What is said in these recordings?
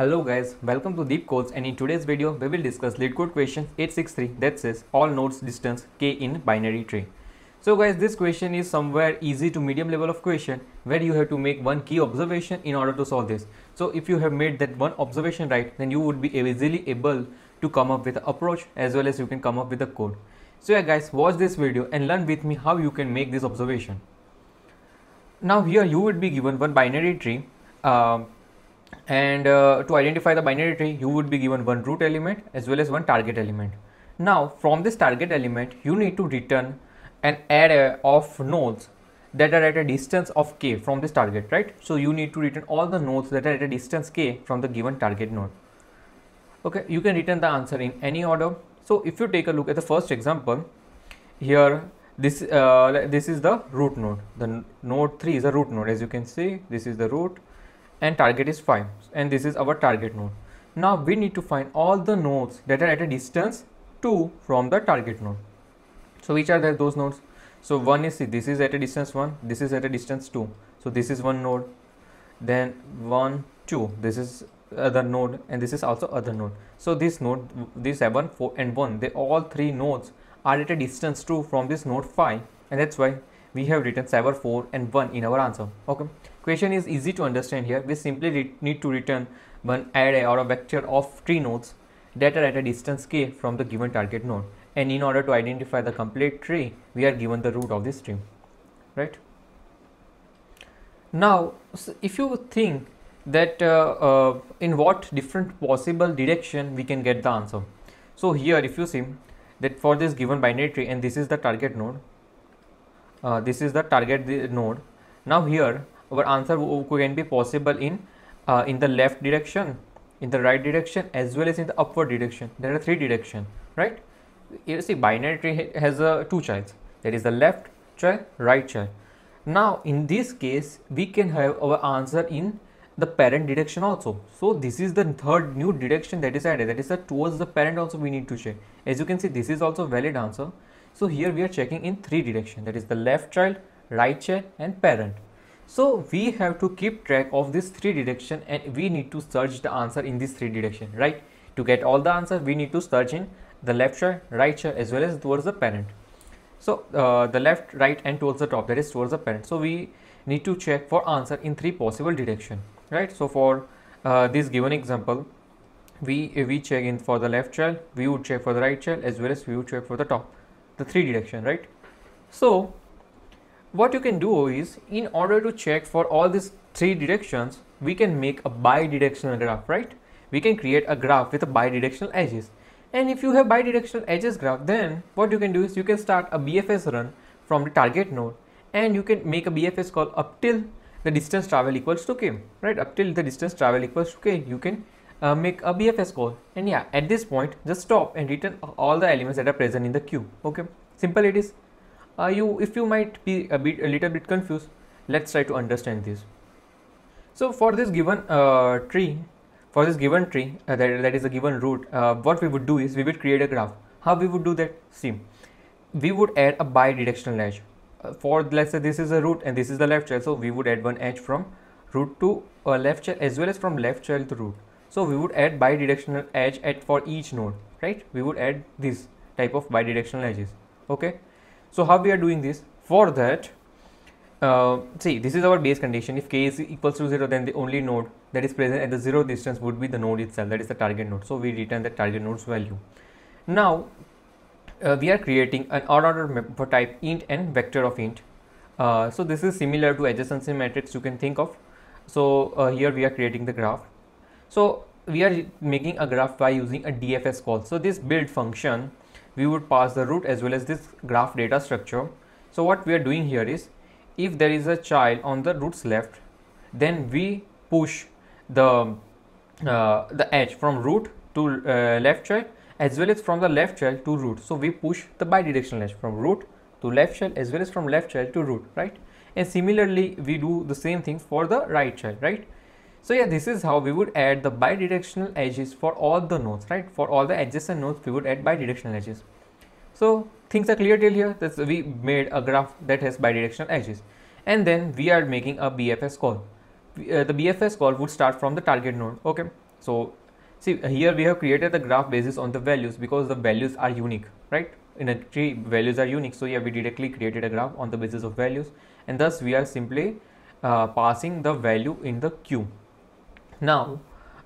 Hello guys, welcome to Deep Codes and in today's video we will discuss LeetCode question 863 that says all nodes distance k in binary tree. So guys this question is somewhere easy to medium level of question where you have to make one key observation in order to solve this. So if you have made that one observation right then you would be easily able to come up with an approach as well as you can come up with a code. So yeah guys watch this video and learn with me how you can make this observation. Now here you would be given one binary tree and uh, to identify the binary tree you would be given one root element as well as one target element. Now from this target element you need to return an array of nodes that are at a distance of k from this target right? So you need to return all the nodes that are at a distance k from the given target node. Okay you can return the answer in any order. So if you take a look at the first example here this uh, this is the root node. The node 3 is a root node as you can see. This is the root and target is 5 and this is our target node. Now we need to find all the nodes that are at a distance 2 from the target node. So which are those nodes? So one is this is at a distance 1, this is at a distance 2. So this is one node, then 1, 2, this is other node and this is also other node. So this node, this 7, 4 and 1, they all three nodes are at a distance 2 from this node 5 and that's why we have written 7, 4 and 1 in our answer. Okay. Question is easy to understand here. We simply need to return one array or a vector of tree nodes that are at a distance k from the given target node. And in order to identify the complete tree, we are given the root of this tree, right? Now, so if you think that uh, uh, in what different possible direction we can get the answer. So here, if you see that for this given binary tree, and this is the target node, uh, this is the target node. Now here, our answer can be possible in uh, in the left direction in the right direction as well as in the upward direction. There are three direction right? You see binary tree has uh, two childs there is the left child right child now in this case we can have our answer in the parent direction also. So this is the third new direction that is added. That is that towards the parent also we need to check. As you can see this is also valid answer. So here we are checking in three direction. That is the left child right child and parent so we have to keep track of this three direction and we need to search the answer in this three direction, right? To get all the answer, we need to search in the left side, right side as well as towards the parent. So uh, the left, right and towards the top that is towards the parent. So we need to check for answer in three possible direction, right? So for uh, this given example, we we check in for the left child, we would check for the right child as well as we would check for the top, the three direction, right? So what you can do is in order to check for all these three directions we can make a bidirectional graph right? We can create a graph with a bidirectional edges. And if you have bidirectional edges graph then what you can do is you can start a bfs run from the target node. And you can make a bfs call up till the distance travel equals to k right? Up till the distance travel equals to k you can uh, make a bfs call. And yeah at this point just stop and return all the elements that are present in the queue okay? Simple it is uh, you if you might be a bit a little bit confused let's try to understand this. So for this given uh, tree for this given tree uh, that, that is a given root uh, what we would do is we would create a graph. How we would do that? See we would add a bidirectional edge. Uh, for let's say this is a root and this is the left child so we would add one edge from root to uh, left child as well as from left child to root. So we would add bidirectional edge at for each node right? We would add this type of bidirectional edges okay so how we are doing this? For that, uh, see this is our base condition. If k is equals to 0 then the only node that is present at the 0 distance would be the node itself that is the target node. So we return the target node's value. Now uh, we are creating an order for type int and vector of int. Uh, so this is similar to adjacency matrix you can think of. So uh, here we are creating the graph. So we are making a graph by using a DFS call. So this build function we would pass the root as well as this graph data structure. So what we are doing here is if there is a child on the roots left then we push the uh, the edge from root to uh, left child as well as from the left child to root. So we push the bidirectional edge from root to left child as well as from left child to root, right? And similarly, we do the same thing for the right child, right? So yeah, this is how we would add the bidirectional edges for all the nodes, right? For all the adjacent nodes, we would add bidirectional edges. So things are clear till here. That's we made a graph that has bidirectional edges, and then we are making a BFS call. Uh, the BFS call would start from the target node. Okay, so see here we have created the graph basis on the values because the values are unique right in a tree values are unique so yeah we directly created a graph on the basis of values and thus we are simply uh, passing the value in the queue now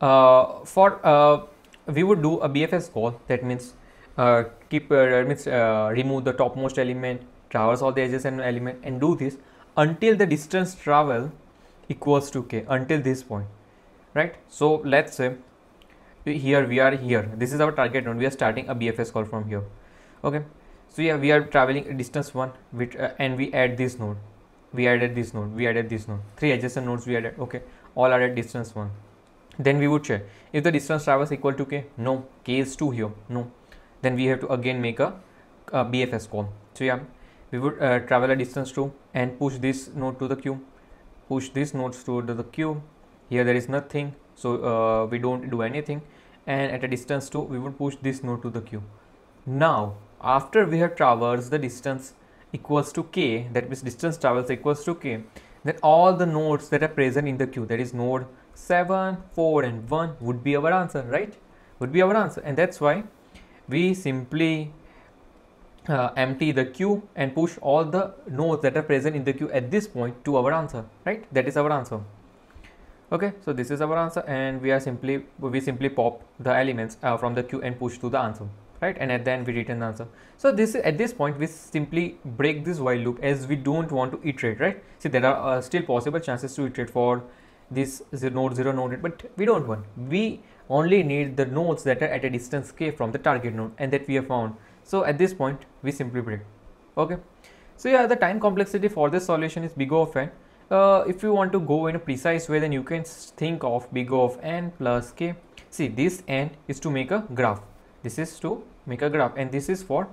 uh, for uh, we would do a bfs call. That means uh, keep uh, means uh, remove the topmost element traverse all the adjacent element and do this until the distance travel equals to k until this point right? So let's say here we are here. This is our target node. We are starting a bfs call from here. Okay? So yeah we are traveling distance one which uh, and we add this node. We added this node. We added this node. Three adjacent nodes we added. Okay all are at distance one. Then we would check. If the distance travels equal to k no. K is 2 here no. Then we have to again make a, a bfs call. So yeah we would uh, travel a distance 2 and push this node to the queue. Push this nodes to the queue. Here there is nothing so uh, we don't do anything. And at a distance 2 we would push this node to the queue. Now after we have traversed the distance equals to k that means distance travels equals to k then all the nodes that are present in the queue that is node 7 4 and 1 would be our answer right? Would be our answer. And that's why we simply uh, empty the queue and push all the nodes that are present in the queue at this point to our answer right? That is our answer. Okay so this is our answer and we are simply we simply pop the elements uh, from the queue and push to the answer right? And at the end we return the answer. So this at this point we simply break this while loop as we don't want to iterate right? See there are uh, still possible chances to iterate for this zero node 0 node but we don't want. We only need the nodes that are at a distance k from the target node and that we have found. So at this point we simply break. Okay? So yeah the time complexity for this solution is big O of n. Uh, if you want to go in a precise way then you can think of big O of n plus k. See this n is to make a graph this is to make a graph. And this is for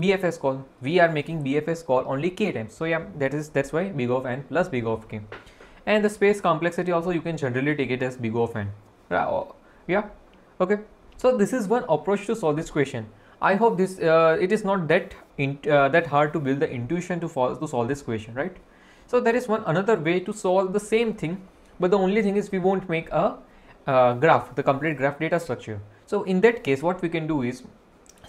bfs call. We are making bfs call only k times. So yeah that is that's why big of n plus big of k. And the space complexity also you can generally take it as big of n. Yeah. Okay. So this is one approach to solve this question. I hope this uh, it is not that in, uh, that hard to build the intuition to, to solve this question right? So there is one another way to solve the same thing but the only thing is we won't make a uh, graph the complete graph data structure so in that case what we can do is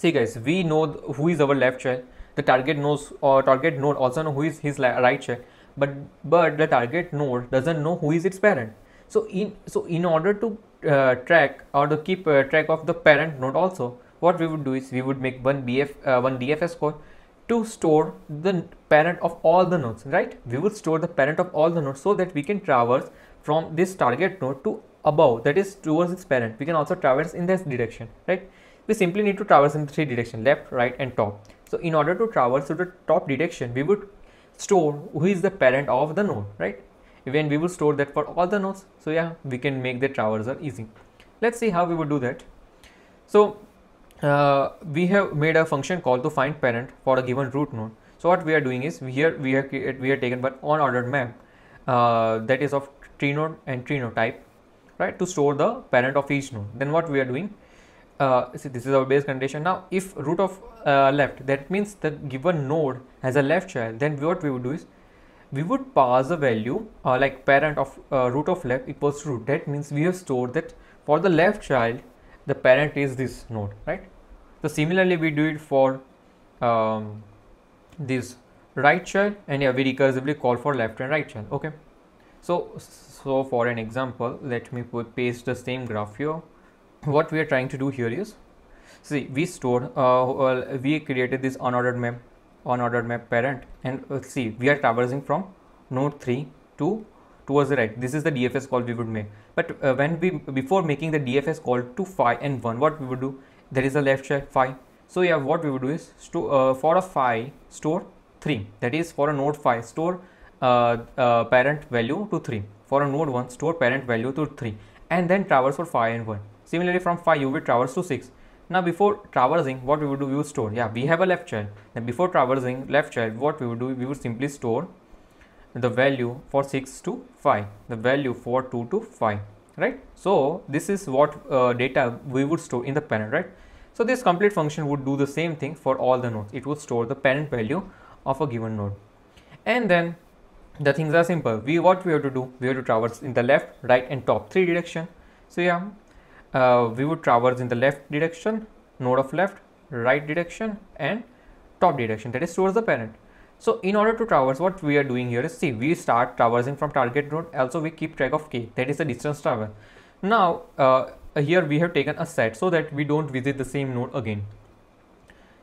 see guys we know who is our left child the target knows or target node also know who is his right child but but the target node doesn't know who is its parent. So in so in order to uh, track or to keep uh, track of the parent node also what we would do is we would make one bf uh, one dfs call to store the parent of all the nodes right? We would store the parent of all the nodes so that we can traverse from this target node to above that is towards its parent. We can also traverse in this direction right? We simply need to traverse in three direction left right and top. So in order to traverse to the top direction we would store who is the parent of the node right? When we will store that for all the nodes so yeah we can make the traversal easy. Let's see how we would do that. So uh, we have made a function called to find parent for a given root node. So what we are doing is here we are we are taken but unordered map uh, that is of tree node and tree node type right to store the parent of each node. Then what we are doing uh, see this is our base condition. Now if root of uh, left that means the given node has a left child then what we would do is we would pass a value uh, like parent of uh, root of left equals root. That means we have stored that for the left child the parent is this node right? So similarly we do it for um, this right child and yeah we recursively call for left and right child okay so so for an example let me put paste the same graph here. What we are trying to do here is see we stored uh, we created this unordered map unordered map parent and uh, see we are traversing from node 3 to towards the right. This is the dfs call we would make. But uh, when we before making the dfs call to 5 and 1 what we would do? There is a left child 5. So yeah what we would do is uh, for a 5 store 3 that is for a node 5 store parent value to 3 for a node 1 store parent value to 3 and then traverse for 5 and 1 Similarly, from 5 you will traverse to 6. Now before traversing, what we would do, we would store. Yeah, we have a left child. Then before traversing left child, what we would do, we would simply store the value for 6 to 5, the value for 2 to 5, right? So this is what uh, data we would store in the parent, right? So this complete function would do the same thing for all the nodes. It would store the parent value of a given node. And then the things are simple. We what we have to do, we have to traverse in the left, right and top three direction. So yeah, uh, we would traverse in the left direction node of left right direction and top direction. That is towards the parent. So in order to traverse what we are doing here is see we start traversing from target node. Also we keep track of k. That is the distance travel. Now uh, here we have taken a set so that we don't visit the same node again.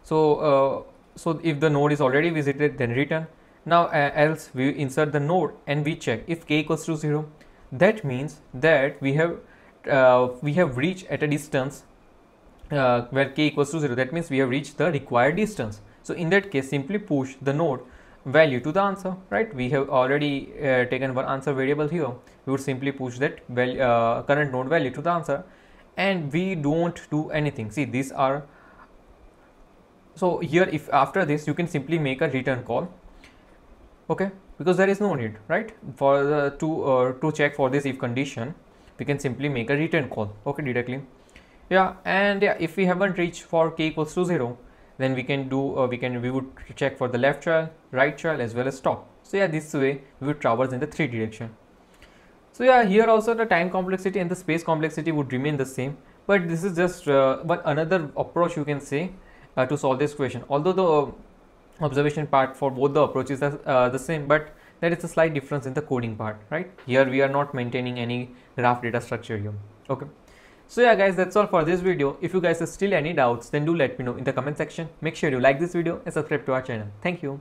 So uh, so if the node is already visited then return now uh, else we insert the node and we check if k equals to 0 that means that we have uh, we have reached at a distance uh, where k equals to 0 that means we have reached the required distance. So in that case simply push the node value to the answer right? We have already uh, taken one answer variable here. We would simply push that value, uh, current node value to the answer and we don't do anything. See these are so here if after this you can simply make a return call okay? Because there is no need right? For the to uh, to check for this if condition we can simply make a return call. Okay directly. Yeah and yeah if we haven't reached for k equals to 0 then we can do uh, we can we would check for the left child right child as well as top so yeah this way we would traverse in the three direction. So yeah here also the time complexity and the space complexity would remain the same. But this is just uh, one another approach you can say uh, to solve this question. Although the observation part for both the approaches are uh, the same but there is a slight difference in the coding part right? Here we are not maintaining any graph data structure here okay? So yeah guys that's all for this video. If you guys have still any doubts then do let me know in the comment section. Make sure you like this video and subscribe to our channel. Thank you